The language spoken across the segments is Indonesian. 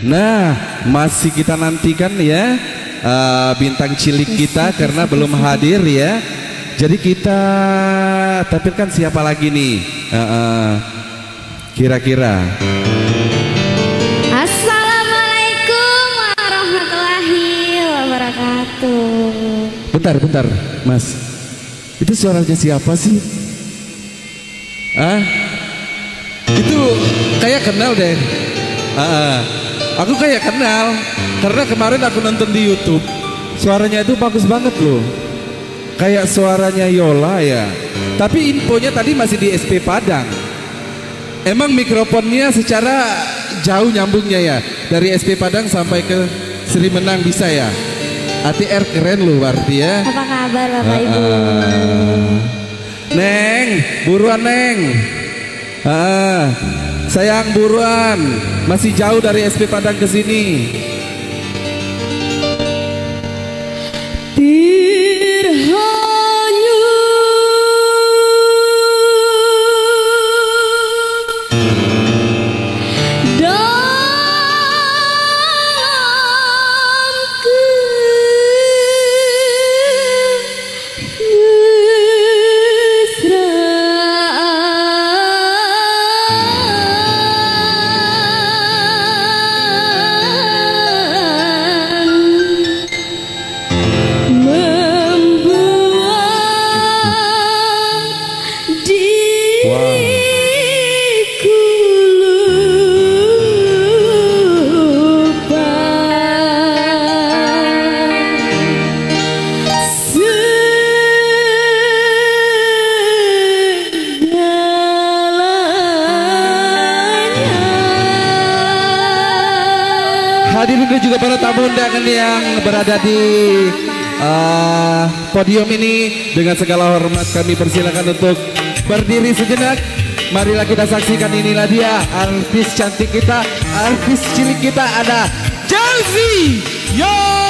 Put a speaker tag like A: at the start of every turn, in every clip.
A: Nah, masih kita nantikan ya uh, bintang cilik kita karena belum hadir ya. Jadi kita tampilkan siapa lagi nih? Uh, uh, kira-kira.
B: Assalamualaikum warahmatullahi wabarakatuh.
A: Bentar, bentar, Mas. Itu suaranya siapa sih? Ah, itu kayak kenal deh. Ah, ah. Aku kayak kenal karena kemarin aku nonton di YouTube. Suaranya itu bagus banget loh. Kayak suaranya Yola ya. Tapi infonya tadi masih di SP Padang. Emang mikrofonnya secara jauh nyambungnya ya dari SP Padang sampai ke Sri Menang bisa ya. ATR keren loh berarti ya.
B: Apa kabar Bapak
A: Ah,
B: Ibu?
A: ah. Neng, buruan Neng. Ah, sayang buruan. Masih jauh dari SP Padang ke sini. Juga para tamu undangan yang berada di uh, podium ini dengan segala hormat kami persilakan untuk berdiri sejenak. Marilah kita saksikan inilah dia artis cantik kita, artis cilik kita ada Chelsea Yola.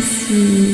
B: 不